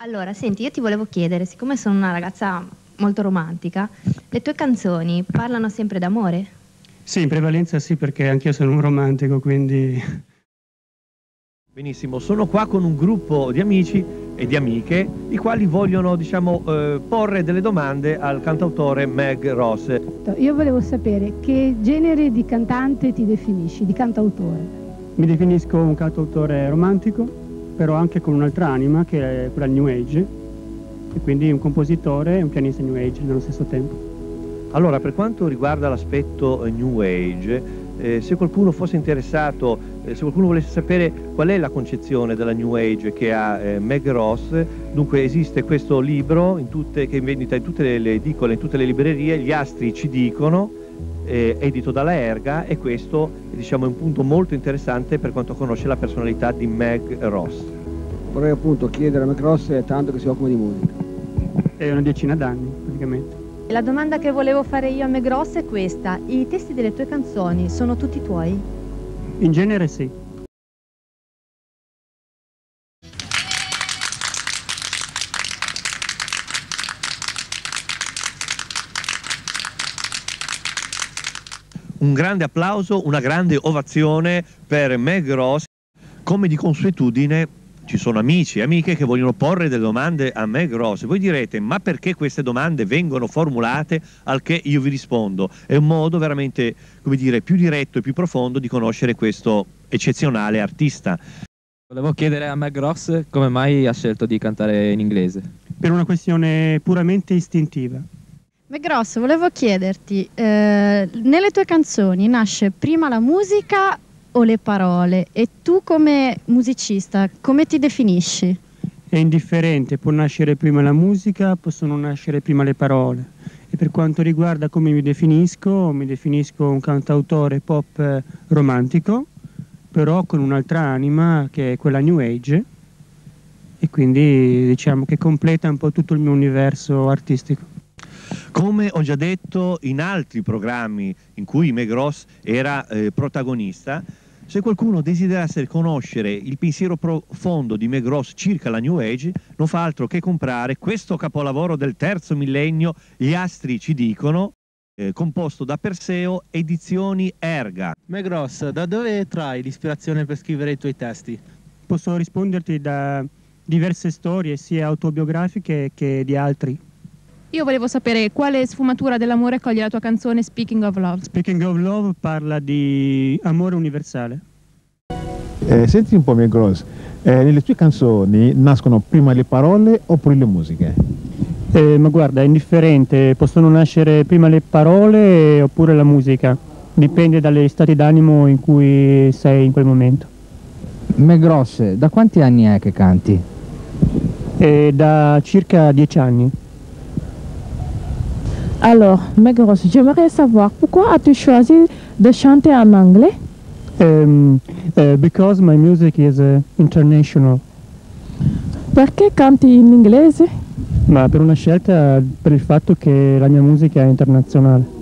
Allora, senti, io ti volevo chiedere, siccome sono una ragazza molto romantica, le tue canzoni parlano sempre d'amore? Sì, in prevalenza sì, perché anch'io sono un romantico, quindi... Benissimo, sono qua con un gruppo di amici e di amiche, i quali vogliono, diciamo, eh, porre delle domande al cantautore Meg Ross. Io volevo sapere che genere di cantante ti definisci, di cantautore? Mi definisco un cantautore romantico, però anche con un'altra anima che è quella New Age, e quindi un compositore e un pianista New Age nello stesso tempo. Allora, per quanto riguarda l'aspetto eh, New Age, eh, se qualcuno fosse interessato, eh, se qualcuno volesse sapere qual è la concezione della New Age che ha eh, Meg Ross, dunque esiste questo libro tutte, che è in vendita in tutte le edicole, in tutte le librerie, Gli astri ci dicono, eh, edito dalla Erga e questo diciamo, è un punto molto interessante per quanto conosce la personalità di Meg Ross. Vorrei appunto chiedere a Meg Ross tanto che si occupa di musica. È una decina d'anni praticamente. La domanda che volevo fare io a me grossa è questa. I testi delle tue canzoni sono tutti tuoi? In genere sì. Un grande applauso, una grande ovazione per Meg Ross. Come di consuetudine ci sono amici e amiche che vogliono porre delle domande a me grosse. Voi direte, ma perché queste domande vengono formulate? Al che io vi rispondo. È un modo veramente, come dire, più diretto e più profondo di conoscere questo eccezionale artista. Volevo chiedere a Meg Ross come mai ha scelto di cantare in inglese. Per una questione puramente istintiva. Meg Ross, volevo chiederti, eh, nelle tue canzoni nasce prima la musica o le parole? E tu come musicista, come ti definisci? È indifferente, può nascere prima la musica, possono nascere prima le parole. E per quanto riguarda come mi definisco, mi definisco un cantautore pop eh, romantico, però con un'altra anima che è quella New Age, e quindi diciamo che completa un po' tutto il mio universo artistico. Come ho già detto in altri programmi in cui Meg Ross era eh, protagonista, se qualcuno desiderasse conoscere il pensiero profondo di Meg Ross circa la New Age, non fa altro che comprare questo capolavoro del terzo millennio, Gli astri ci dicono, eh, composto da Perseo, edizioni Erga. Meg Ross, da dove trai l'ispirazione per scrivere i tuoi testi? Posso risponderti da diverse storie, sia autobiografiche che di altri. Io volevo sapere quale sfumatura dell'amore coglie la tua canzone Speaking of Love. Speaking of Love parla di amore universale. Eh, senti un po' mia Gross, eh, nelle tue canzoni nascono prima le parole oppure le musiche? Eh, ma guarda, è indifferente, possono nascere prima le parole oppure la musica, dipende dagli stati d'animo in cui sei in quel momento. Me Grosse, da quanti anni è che canti? Eh, da circa dieci anni. Alors, Megros, j'aimerais savoir pourquoi as-tu choisi de chanter en anglais um, uh, Because my music is uh, international. Perché canti in inglese? Ma per una scelta per il fatto che la mia musica è internazionale.